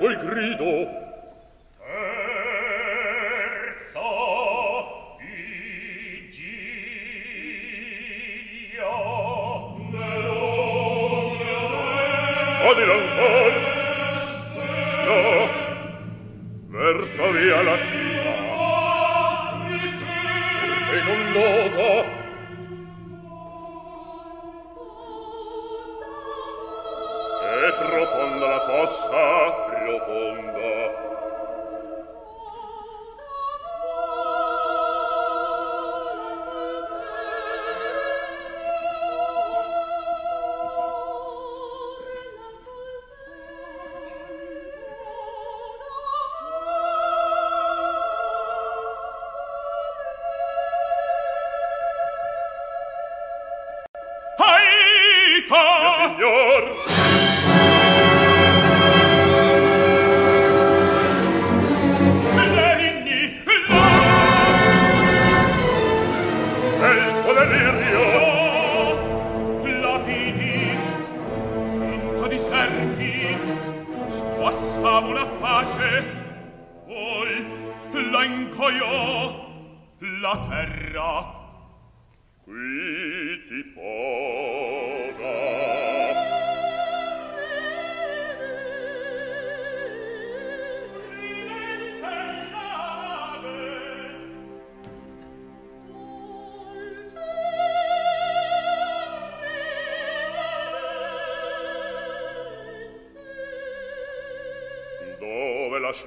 quel grido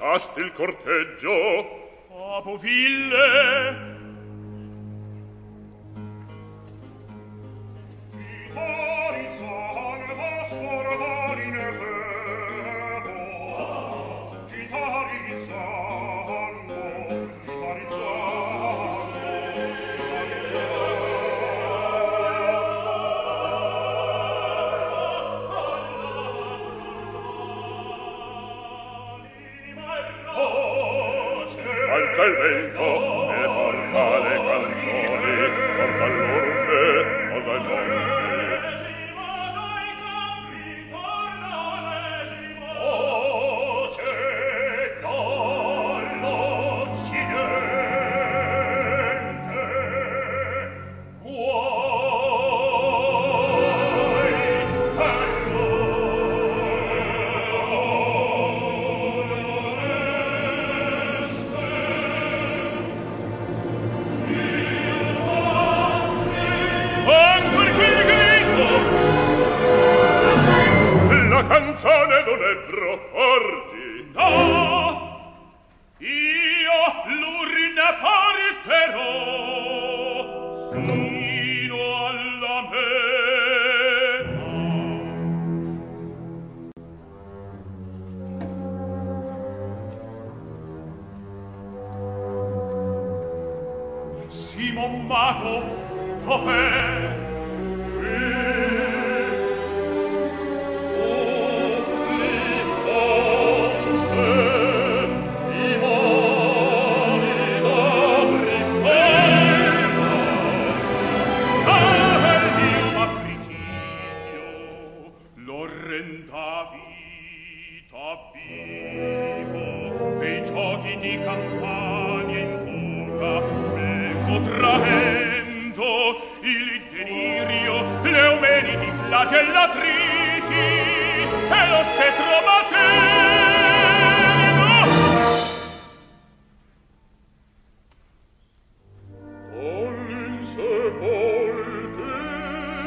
lasciasti il corteggio, Capoville,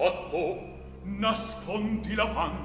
fatto? Nascondi la fanta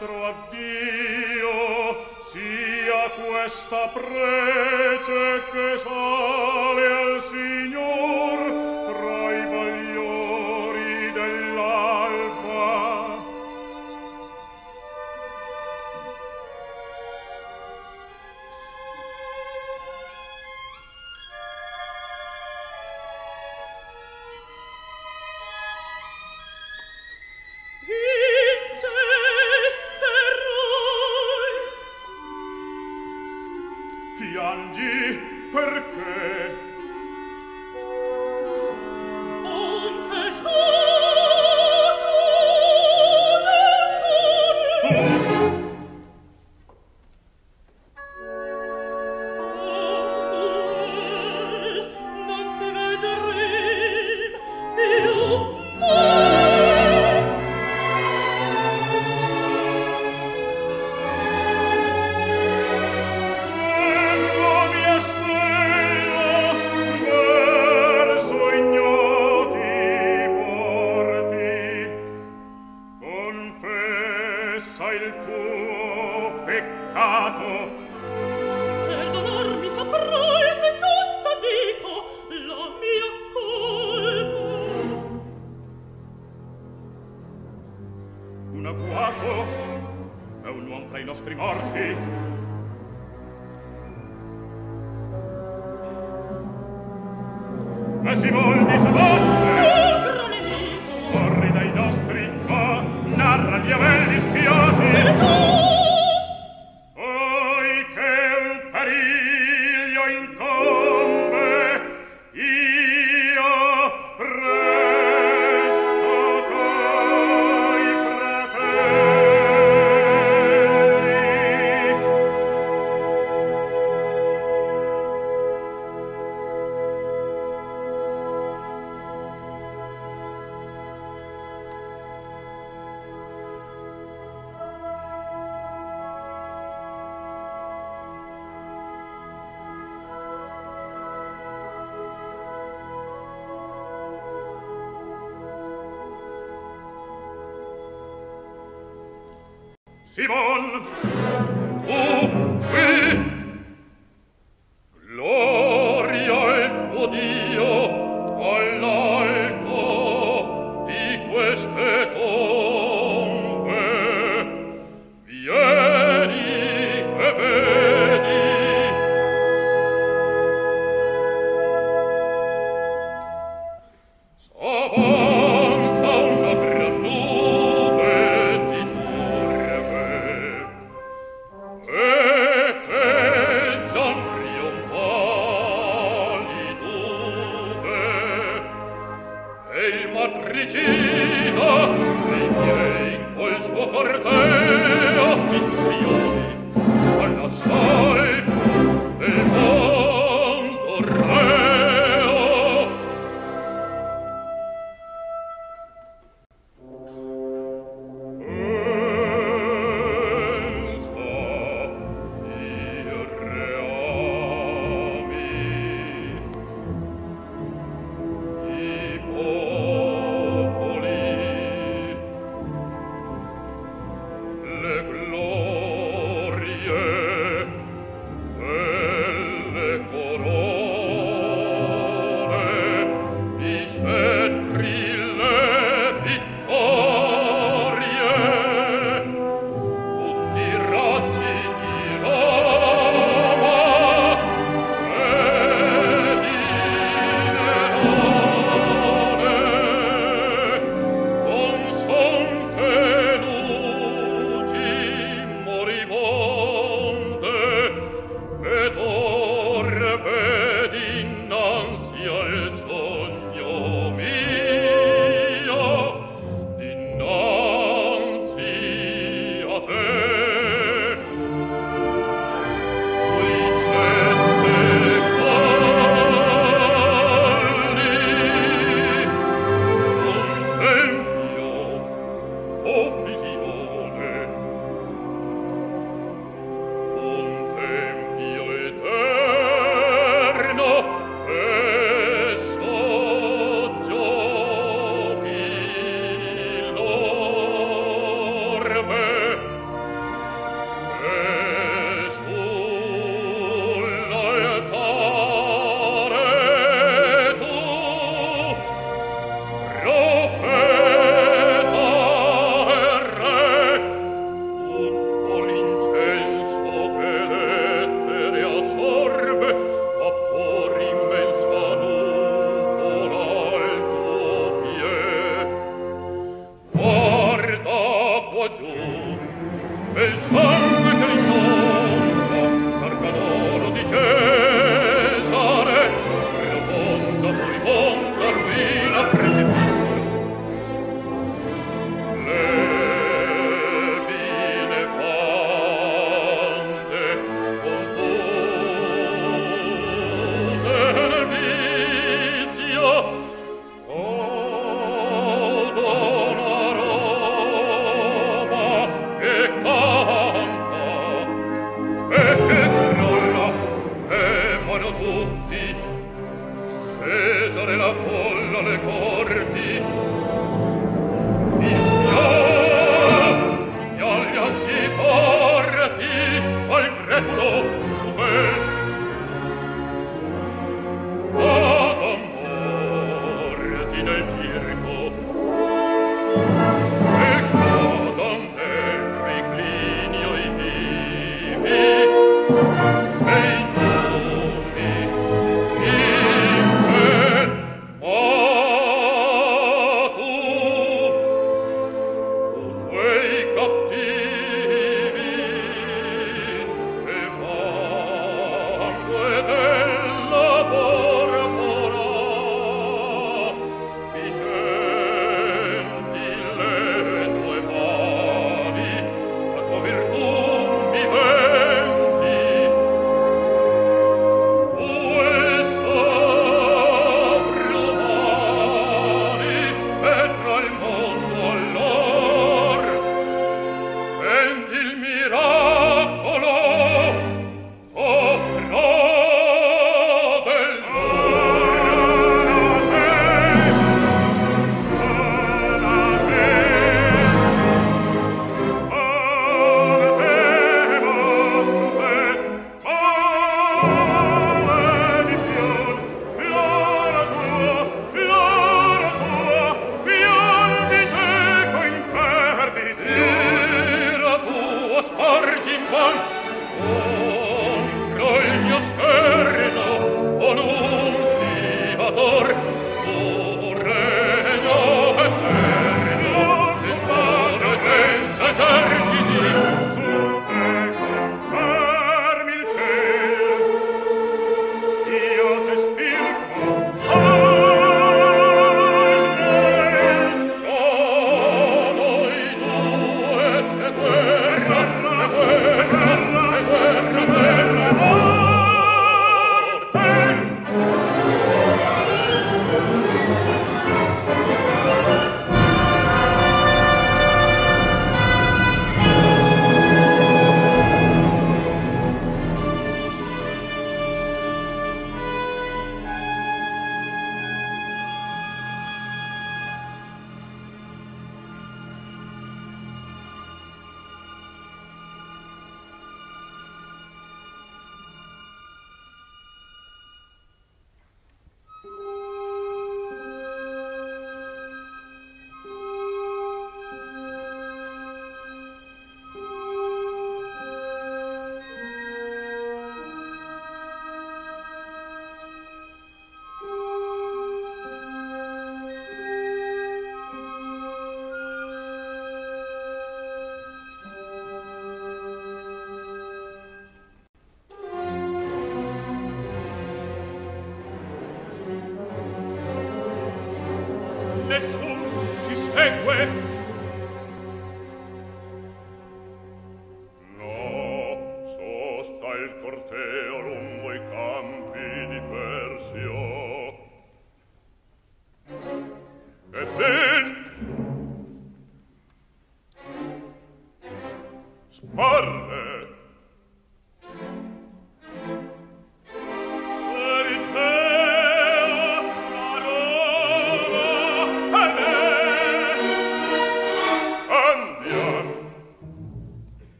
nostro addio sia questa prece che sa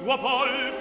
sua volta.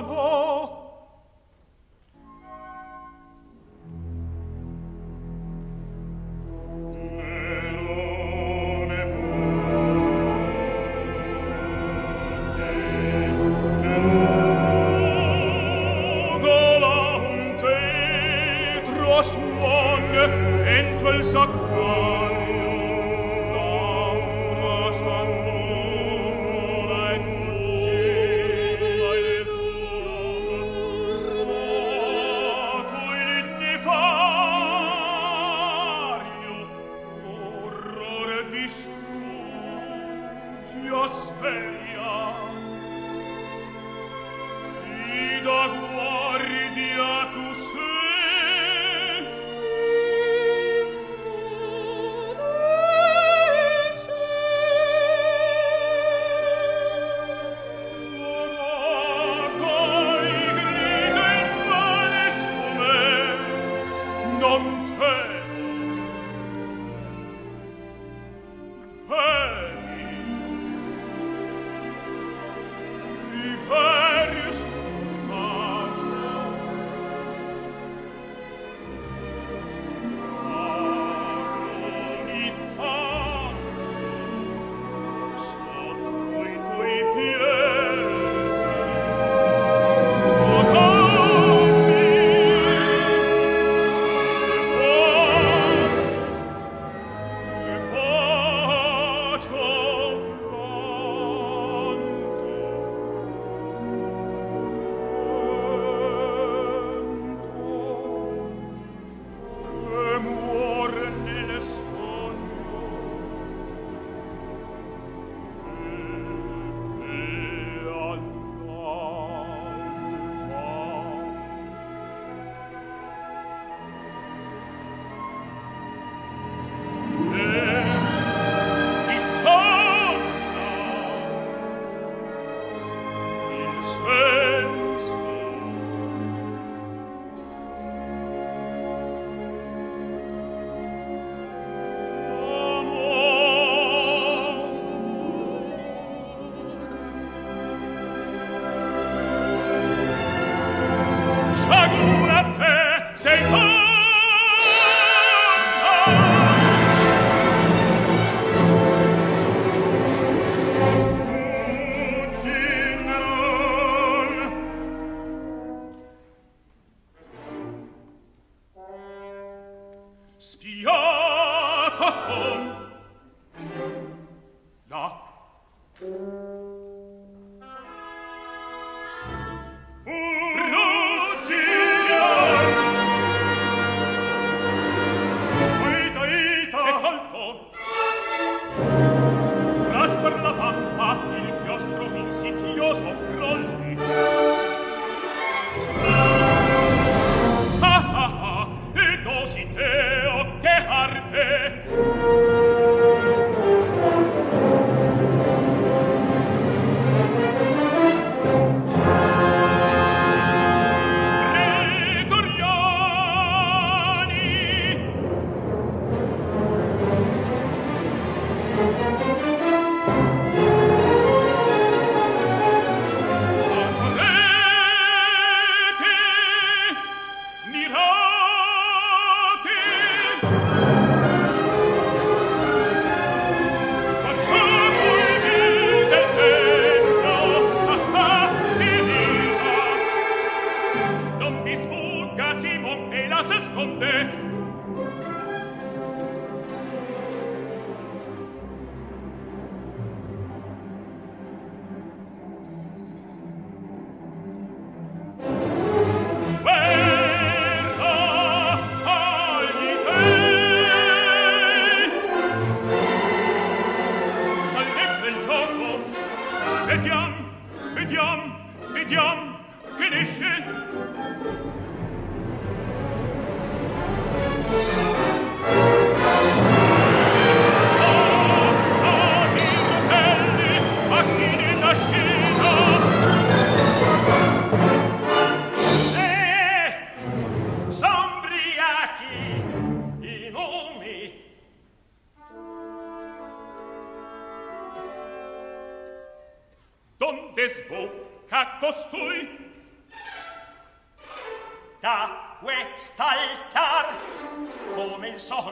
Oh.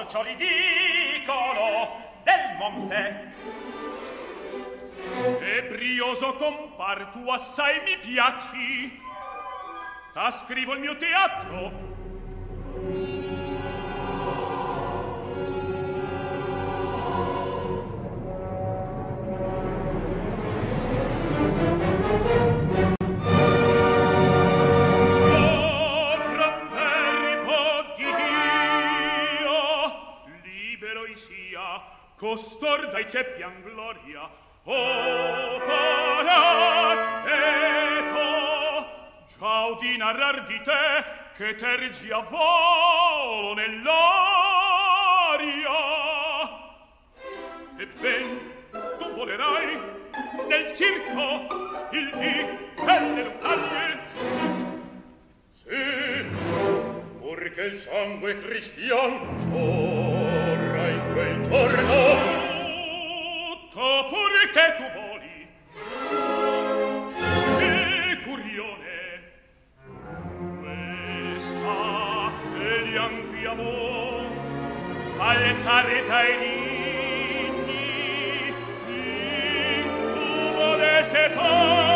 ciò ridicolo del monte. E brioso compar tu assai mi piaci. Ta scrivo il mio teatro. costor dai ceppian gloria. Oh, ah, ah, Opera eco giaudi narrar di te che tergi a volo nell'aria. Ben tu volerai nel circo il di e le sì che il sangue cristian scorra in quel torno tutto pur che tu voli. E curione. Questa te li andiamo alle sarita e digni in cubo de separe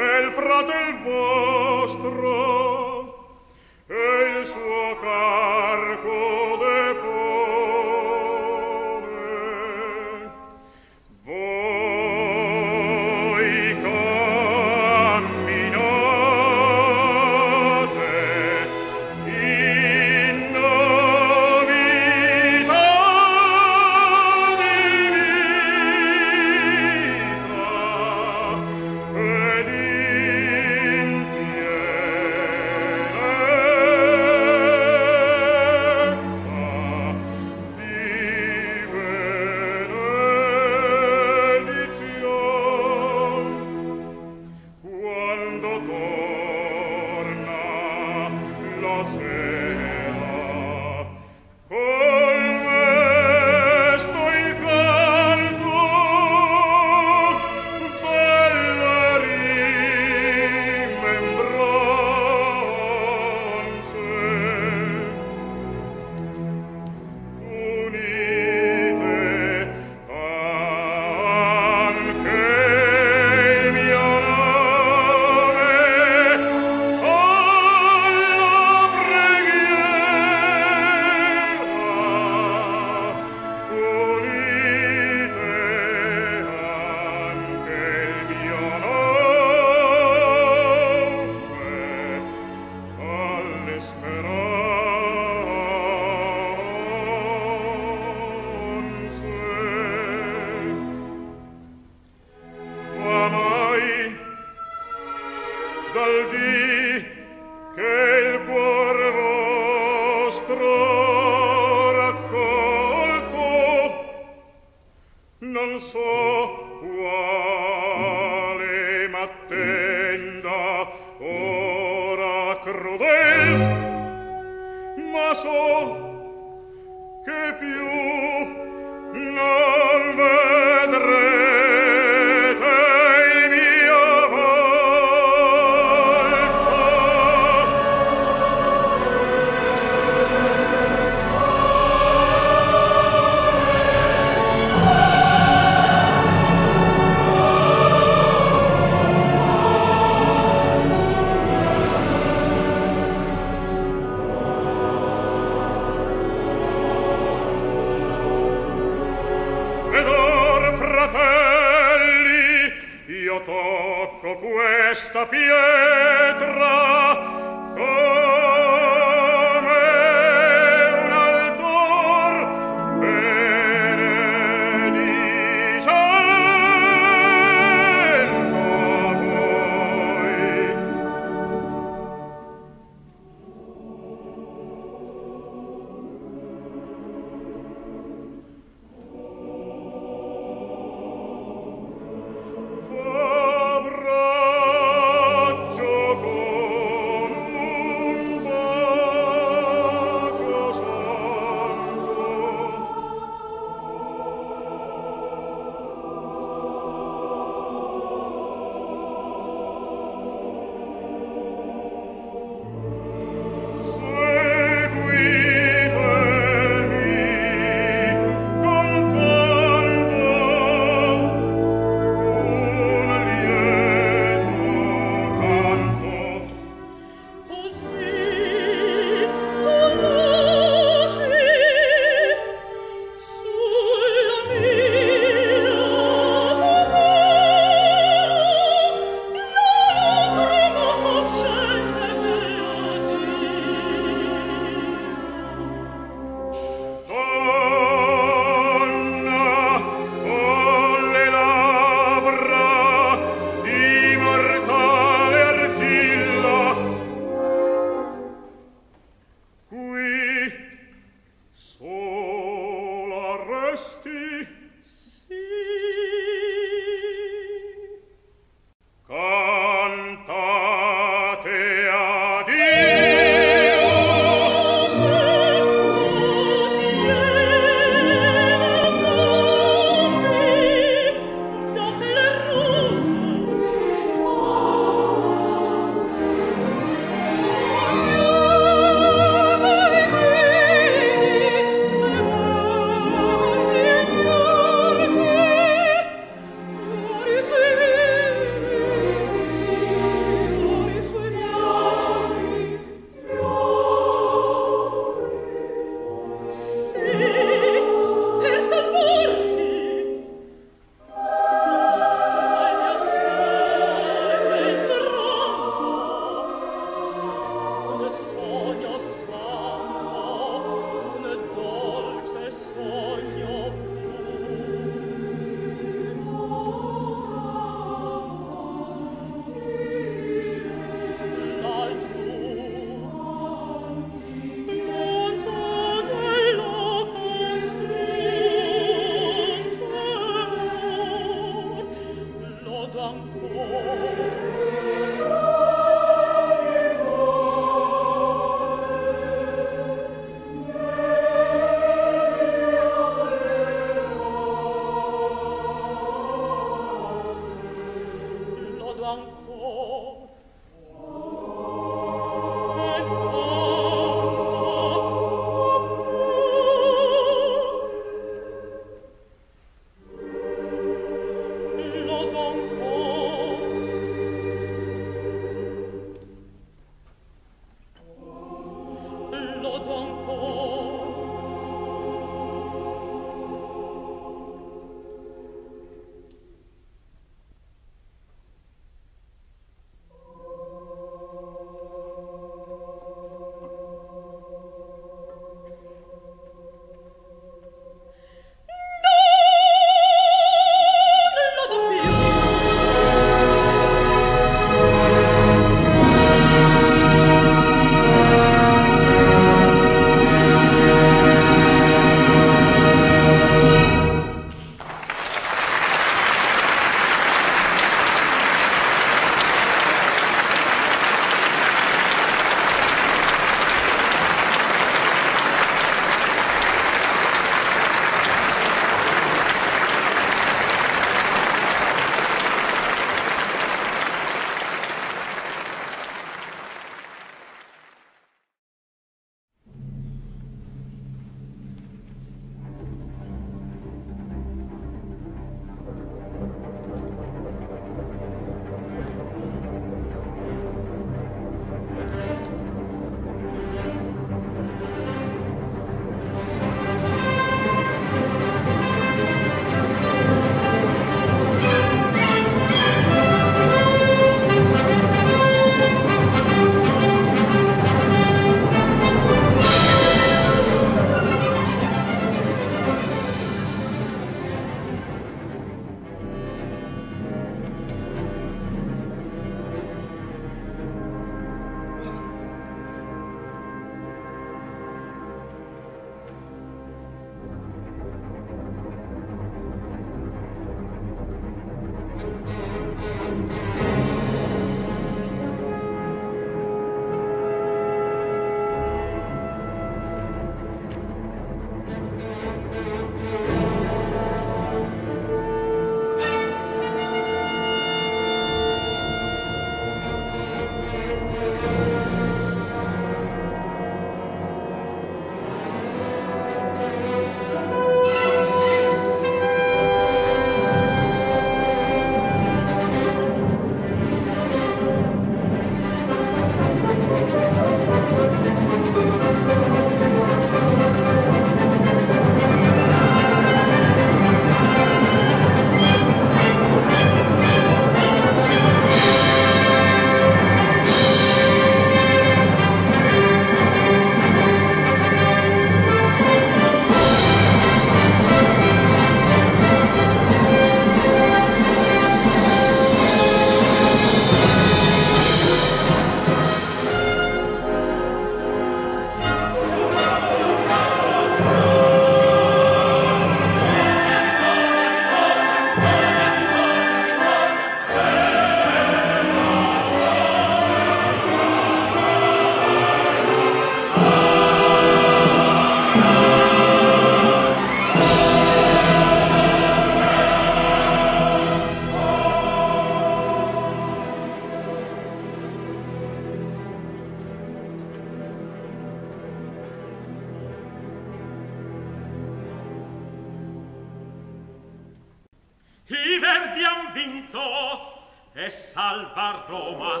e salva Roma.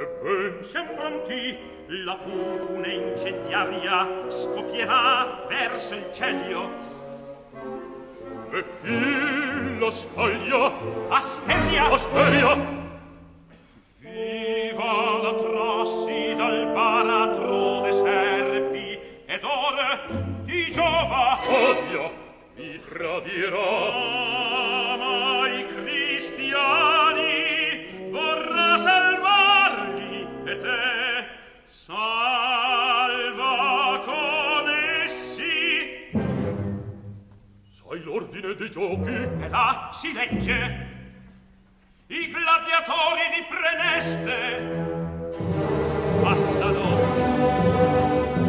E ben sembranti la fune incendiaria scoppierà verso il cielo e chi lo scoglia asteria! Asteria viva la trassi dal baratro de serpi ed ora di giova. Odio mi tradirà giochi e là si legge. I gladiatori di preneste passano.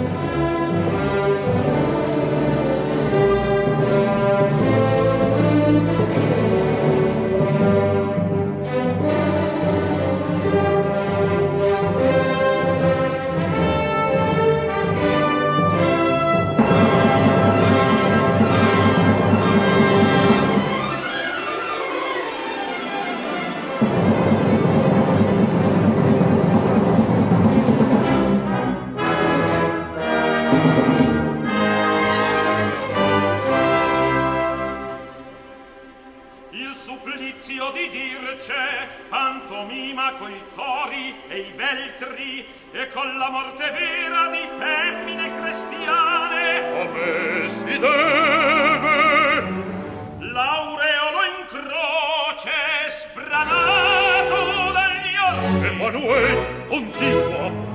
con la morte vera di femmine cristiane. A me si deve? L'aureolo in croce sbranato dagli orsi Emanuele continua.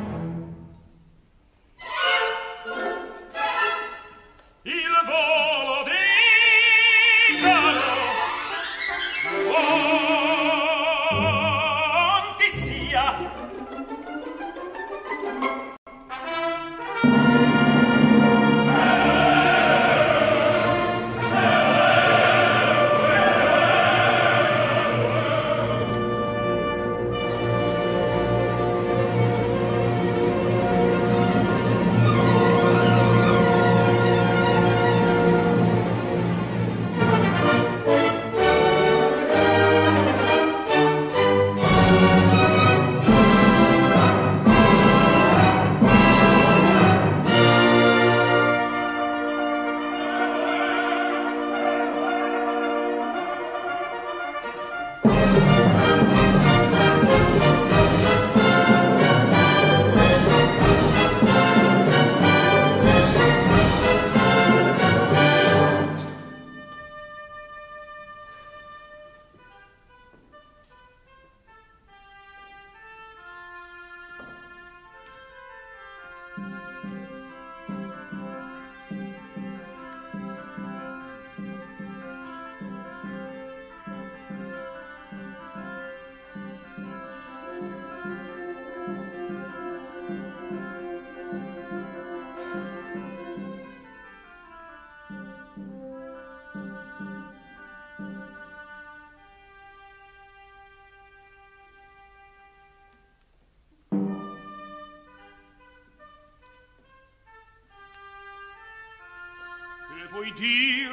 vuoi dir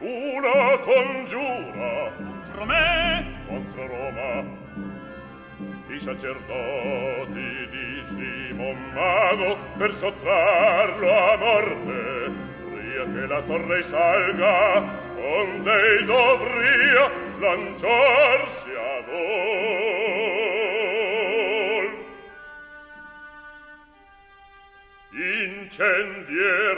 una congiura contro me contro Roma. I sacerdoti di Simon Mago per sottrarlo a morte pria che la torre salga onde dovria slanciarsi a vol incendier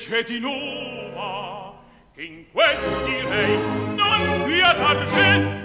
specie di nuova che in questi rei non quiatar me